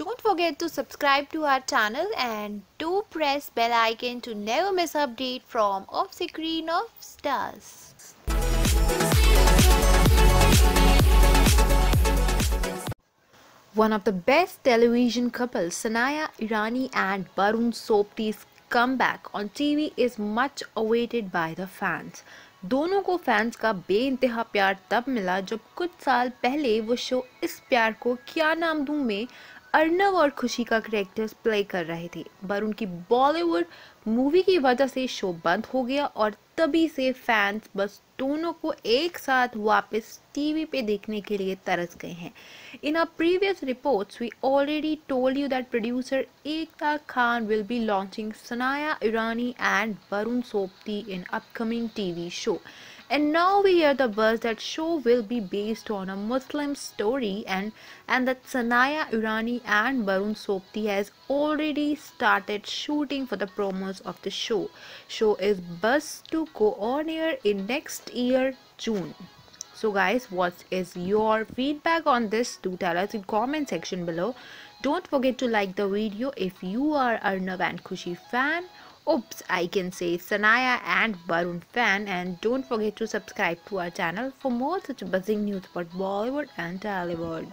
Don't forget to subscribe to our channel and do press bell icon to never miss update from Off the Screen of Stars. One of the best television couples, Sanaya Irani and Barun Sobti's comeback on TV is much awaited by the fans. दोनों को fans का बेइंतहा प्यार तब मिला जब कुछ साल पहले वो शो इस प्यार को क्या नाम दूँ में अर्नव और खुशी का करेक्टर्स प्ले कर रहे थे, पर उनकी बॉलीवुड मूवी की वजह से शो बंद हो गया और तभी से फैंस बस दोनों को एक साथ वापस टीवी पे देखने के लिए तरस गए हैं। In a previous reports we already told you that producer Ekta Khan will be launching Sanaya Irani and Varun Sobti in upcoming TV show and now we hear the buzz that show will be based on a Muslim story and and that Sanaya Irani and Barun Sopti has already started shooting for the promos of the show. Show is buzzed to go on air in next year June. So guys, what is your feedback on this? Do tell us in comment section below. Don't forget to like the video if you are Arnav and Kushi fan Oops, I can say Sanaya and Barun fan and don't forget to subscribe to our channel for more such buzzing news about Bollywood and Tollywood.